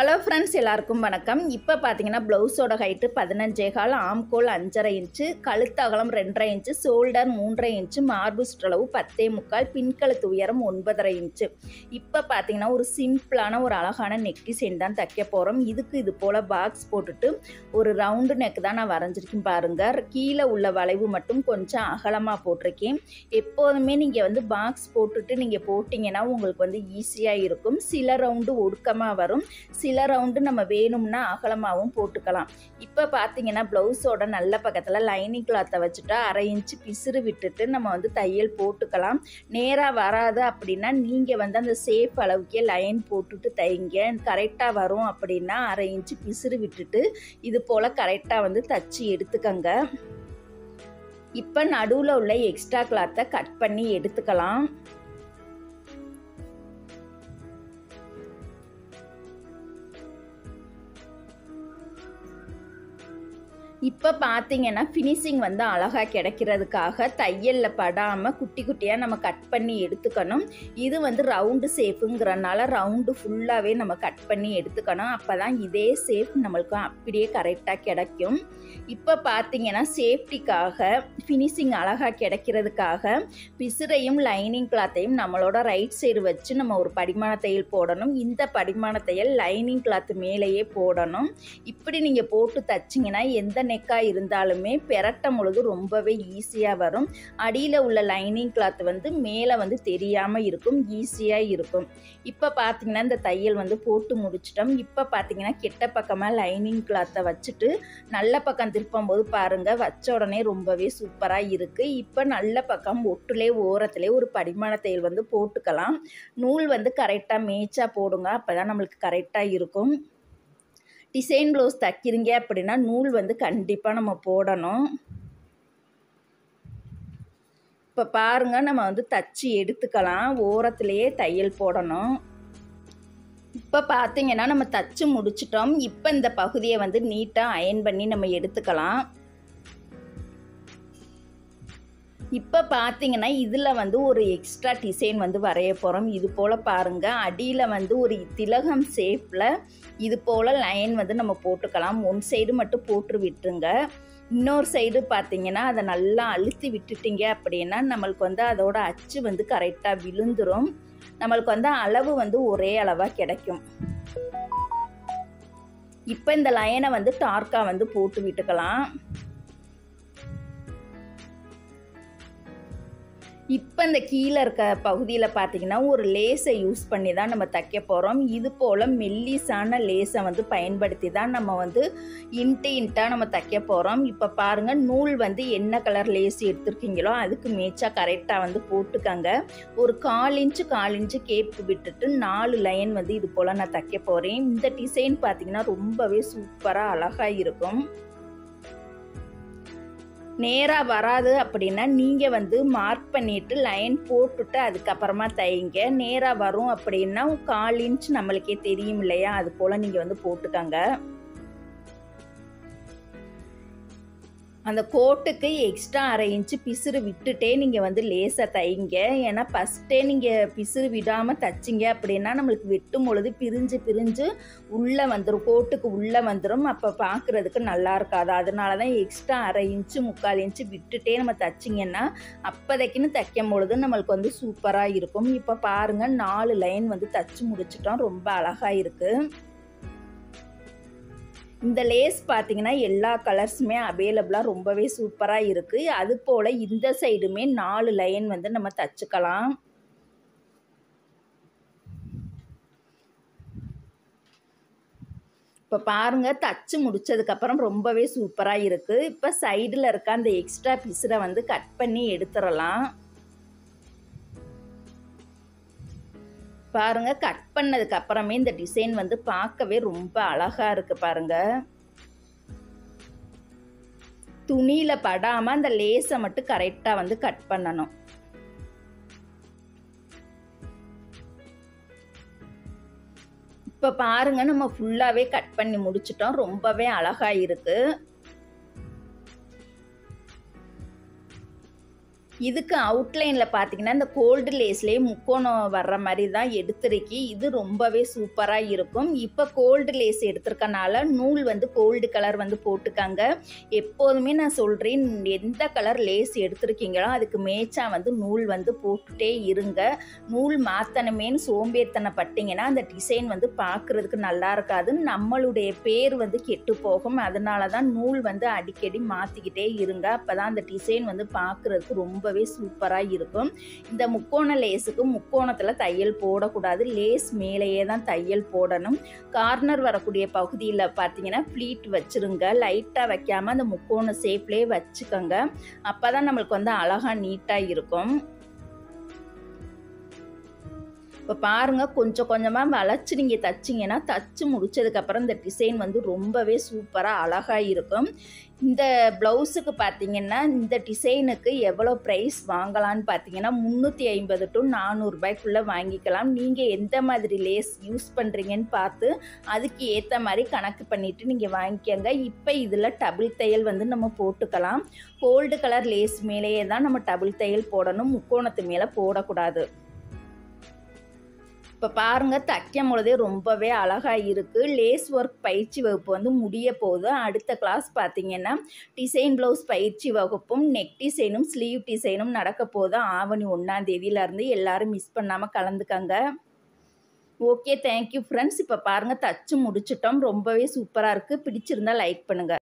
Hello friends எல்லாருக்கும் வணக்கம். இப்போ பார்த்தீங்கன்னா ப்ளவுஸோட ஹைட்டு பதினஞ்சே கால் ஆம்கோல் அஞ்சரை இன்ச்சு கழுத்து அகலம் ரெண்டரை இன்ச்சு ஷோல்டர் மூன்றரை இன்ச்சு மார்பு சுற்றளவு பத்தே முக்கால் பின்கழுத்து உயரம் ஒன்பதரை இன்ச்சு. இப்போ பார்த்தீங்கன்னா ஒரு சிம்பிளான ஒரு அழகான நெக் டிசைன் தான் தைக்க போகிறோம் இதுக்கு இது போல் பாக்ஸ் போட்டுட்டு ஒரு ரவுண்டு நெக் தான் நான் வரைஞ்சிருக்கேன் பாருங்கள் கீழே உள்ள வளைவு மட்டும் கொஞ்சம் அகலமாக போட்டிருக்கேன். எப்போதுமே நீங்கள் வந்து பாக்ஸ் போட்டுட்டு நீங்கள் போட்டிங்கன்னா உங்களுக்கு வந்து ஈஸியாக இருக்கும். சில ரவுண்டு ஒடுக்கமாக வரும். சில சில ரவுண்டு நம்ம வேணும்னா அகலமாகவும் போட்டுக்கலாம். இப்போ பார்த்தீங்கன்னா ப்ளவுஸோட நல்ல பக்கத்தில் லைனிங் கிளாத்தை வச்சுட்டா அரை இன்ச்சு பிசுறு விட்டுட்டு நம்ம வந்து தையல் போட்டுக்கலாம். நேராக வராது அப்படின்னா நீங்கள் வந்து அந்த சேஃப் அளவுக்கே லைன் போட்டுட்டு தைங்க. கரெக்டாக வரும் அப்படின்னா அரை இன்ச்சு பிசுறு விட்டுட்டு இது போல் கரெக்டாக வந்து தச்சு எடுத்துக்கங்க. இப்போ நடுவில் உள்ள எக்ஸ்ட்ரா கிளாத்தை கட் பண்ணி எடுத்துக்கலாம். இப்போ பார்த்தீங்கன்னா ஃபினிஷிங் வந்து அழகாக கிடைக்கிறதுக்காக தையலில் படாமல் குட்டி குட்டியாக நம்ம கட் பண்ணி எடுத்துக்கணும். இது வந்து ரவுண்டு சேஃபுங்கிறனால ரவுண்டு ஃபுல்லாகவே நம்ம கட் பண்ணி எடுத்துக்கணும். அப்போ தான் இதே சேஃப் நம்மளுக்கு அப்படியே கரெக்டாக கிடைக்கும். இப்போ பார்த்தீங்கன்னா சேஃப்டிக்காக ஃபினிஷிங் அழகாக கிடைக்கிறதுக்காக பிசுரையும் லைனிங் கிளாத்தையும் நம்மளோட ரைட் சைடு வச்சு நம்ம ஒரு படிமான தையல் போடணும். இந்த படிமான தையல் லைனிங் கிளாத் மேலேயே போடணும். இப்படி நீங்கள் போட்டு தைச்சிங்கன்னா எந்த நெக்காக இருந்தாலுமே பெரட்டும் பொழுது ரொம்பவே ஈஸியாக வரும். அடியில் உள்ள லைனிங் கிளாத் வந்து மேலே வந்து தெரியாமல் இருக்கும் ஈஸியாக இருக்கும். இப்போ பார்த்தீங்கன்னா இந்த தையல் வந்து போட்டு முடிச்சிட்டோம். இப்போ பார்த்தீங்கன்னா கெட்ட பக்கமாக லைனிங் கிளாத்தை வச்சுட்டு நல்ல பக்கம் திருப்பும் போது பாருங்கள் வச்ச உடனே ரொம்பவே சூப்பராக இருக்குது இப்போ நல்ல பக்கம் ஒட்டுலே ஓரத்துலேயே ஒரு படிமான தையல் வந்து போட்டுக்கலாம். நூல் வந்து கரெக்டாக மேய்ச்சா போடுங்க அப்போ தான் நம்மளுக்கு கரெக்டாக இருக்கும். டிசைன் ப்ளவுஸ் தைக்கிறீங்க அப்படின்னா நூல் வந்து கண்டிப்பாக நம்ம போடணும். இப்போ பாருங்கள் நம்ம வந்து தச்சு எடுத்துக்கலாம். ஓரத்துலேயே தையல் போடணும். இப்போ பார்த்தீங்கன்னா நம்ம தச்சு முடிச்சிட்டோம். இப்போ இந்த பகுதியை வந்து நீட்டாக அயன் பண்ணி நம்ம எடுத்துக்கலாம். இப்போ பார்த்தீங்கன்னா இதில் வந்து ஒரு எக்ஸ்ட்ரா டிசைன் வந்து வரைய போகிறோம் இது போல் பாருங்கள் அடியில் வந்து ஒரு திலகம் ஷேப்பில் இது போல் லைன் வந்து நம்ம போட்டுக்கலாம். ஒன் சைடு மட்டும் போட்டு விட்டுருங்க. இன்னொரு சைடு பார்த்தீங்கன்னா அதை நல்லா அழுத்தி விட்டுட்டீங்க அப்படின்னா நம்மளுக்கு வந்து அதோட அச்சு வந்து கரெக்டாக விழுந்துடும் நம்மளுக்கு வந்து அளவு வந்து ஒரே அளவாக கிடைக்கும். இப்போ இந்த லைனை வந்து டார்க்காக வந்து போட்டு விட்டுக்கலாம். இப்போ இந்த கீழே இருக்க பகுதியில் பார்த்தீங்கன்னா ஒரு லேஸை யூஸ் பண்ணி தான் நம்ம தைக்க போகிறோம் இது போல் மெல்லிசான லேஸை வந்து பயன்படுத்தி தான் நம்ம வந்து இன்ட்டு இன்ட்டாக நம்ம தைக்க போகிறோம் இப்போ பாருங்கள் நூல் வந்து என்ன கலர் லேஸ் எடுத்துருக்கீங்களோ அதுக்கு மேய்ச்சா கரெக்டாக வந்து போட்டுக்கங்க. ஒரு கால் இன்ச்சு கால் இன்ச்சு கேப்பு விட்டுட்டு நாலு லைன் வந்து இது போல் நான் தைக்க போகிறேன் இந்த டிசைன் பார்த்தீங்கன்னா ரொம்பவே சூப்பராக அழகாக இருக்கும். நேராக வராது அப்படின்னா நீங்கள் வந்து மார்க் பண்ணிவிட்டு லைன் போட்டுட்டு அதுக்கப்புறமா தைங்க. நேராக வரும் அப்படின்னா கால் இன்ச் நம்மளுக்கே தெரியும் இல்லையா? அது போல் நீங்கள் வந்து போட்டுக்கோங்க. அந்த கோட்டுக்கு எக்ஸ்ட்ரா அரை இன்ச்சு பிசுறு விட்டுட்டே நீங்கள் வந்து லேசாக தைங்க. ஏன்னா ஃபஸ்ட்டே நீங்கள் பிசுறு விடாமல் தைச்சிங்க அப்படின்னா நம்மளுக்கு வெட்டும் பொழுது பிரிஞ்சு பிரிஞ்சு உள்ளே வந்துடும் கோட்டுக்கு உள்ளே வந்துடும் அப்போ பார்க்குறதுக்கு நல்லா இருக்காது. அதனால தான் எக்ஸ்ட்ரா அரை இன்ச்சு முக்கால் இன்ச்சு விட்டுட்டே நம்ம தைச்சிங்கன்னா அப்போதைக்குன்னு தைக்கும் பொழுது நம்மளுக்கு வந்து சூப்பராக இருக்கும். இப்போ பாருங்கள் நாலு லைன் வந்து தைச்சி முடிச்சிட்டோம். ரொம்ப அழகாக இருக்குது இந்த லேஸ் பார்த்தீங்கன்னா எல்லா கலர்ஸுமே அவைலபிளாக ரொம்பவே சூப்பராக இருக்குது அது போல் இந்த சைடுமே நாலு லைன் வந்து நம்ம தச்சுக்கலாம். இப்போ பாருங்கள் தச்சு முடித்ததுக்கப்புறம் ரொம்பவே சூப்பராக இருக்குது இப்போ சைடில் இருக்க அந்த எக்ஸ்ட்ரா பிசுரை வந்து கட் பண்ணி எடுத்துடலாம். பாருங்கள் கட் பண்ணதுக்கு அப்புறமே இந்த டிசைன் வந்து பார்க்கவே ரொம்ப அழகாக இருக்குது பாருங்க. துணியில் படாமல் அந்த லேஸை மட்டும் கரெக்டாக வந்து கட் பண்ணணும். இப்போ பாருங்க நம்ம ஃபுல்லாகவே கட் பண்ணி முடிச்சிட்டோம். ரொம்பவே அழகாக இருக்குது இதுக்கு அவுட்லைனில் பார்த்தீங்கன்னா இந்த கோல்டு லேஸ்லேயே முக்கோணம் வர்ற மாதிரி தான் எடுத்துருக்கி. இது ரொம்பவே சூப்பராக இருக்கும். இப்போ கோல்டு லேஸ் எடுத்திருக்கனால நூல் வந்து கோல்டு கலர் வந்து போட்டுக்காங்க. எப்போதுமே நான் சொல்கிறேன் எந்த கலர் லேஸ் எடுத்திருக்கீங்களோ அதுக்கு மேய்ச்சாக வந்து நூல் வந்து போட்டுட்டே இருங்க. நூல் மாற்றணுமேன்னு சோம்பேறித்தனப்பட்டீங்கன்னா அந்த டிசைன் வந்து பார்க்குறதுக்கு நல்லா இருக்காது. நம்மளுடைய பேர் வந்து கெட்டு போகும். அதனால தான் நூல் வந்து அடிக்கடி மாற்றிக்கிட்டே இருங்க. அப்போ தான் அந்த டிசைன் வந்து பார்க்குறதுக்கு ரொம்பவே சூப்பராக இருக்கும். இந்த முக்கோண லேஸுக்கு முக்கோணத்தில் தையல் போடக்கூடாது. லேஸ் மேலேயே தான் தையல் போடணும். கார்னர் வரக்கூடிய பகுதியில் பார்த்தீங்கன்னா ப்ளீட் வச்சுருங்க. லைட்டாக வைக்காமல் அந்த முக்கோண ஷேப்லேயே வச்சுக்கோங்க. அப்போ தான் நம்மளுக்கு வந்து அழகாக நீட்டாக இருக்கும். இப்போ பாருங்கள் கொஞ்சம் கொஞ்சமாக வளைச்சி நீங்கள் தைச்சிங்கன்னா தச்சு முடிச்சதுக்கப்புறம் இந்த டிசைன் வந்து ரொம்பவே சூப்பராக அழகாக இருக்கும் இந்த ப்ளவுஸுக்கு பார்த்தீங்கன்னா இந்த டிசைனுக்கு எவ்வளோ ப்ரைஸ் வாங்கலான்னு பார்த்தீங்கன்னா முந்நூற்றி ஐம்பது டு நானூறுபாய்க்குள்ளே வாங்கிக்கலாம். நீங்கள் எந்த மாதிரி லேஸ் யூஸ் பண்ணுறீங்கன்னு பார்த்து அதுக்கு ஏற்ற மாதிரி கணக்கு பண்ணிவிட்டு நீங்கள் வாங்கிக்கோங்க. இப்போ இதில் டபுள் தையல் வந்து நம்ம போட்டுக்கலாம். கோல்டு கலர் லேஸ் மேலேயே தான் நம்ம டபுள் தையல் போடணும். முக்கோணத்து மேலே போடக்கூடாது. இப்போ பாருங்கள் தைக்கும் பொழுதே ரொம்பவே அழகாக இருக்குது லேஸ் ஒர்க் பயிற்சி வகுப்பு வந்து முடிய போகுது அடுத்த கிளாஸ் பார்த்தீங்கன்னா டிசைன் ப்ளவுஸ் பயிற்சி வகுப்பும் நெக் டிசைனும் ஸ்லீவ் டிசைனும் நடக்க போகுது ஆவணி ஒன்றாந்தேதியிலேருந்து எல்லோரும் மிஸ் பண்ணாமல் கலந்துக்கங்க. ஓகே தேங்க்யூ ஃப்ரெண்ட்ஸ் இப்போ பாருங்கள் தச்சு முடிச்சிட்டோம். ரொம்பவே சூப்பராக இருக்குது பிடிச்சிருந்தால் லைக் பண்ணுங்கள்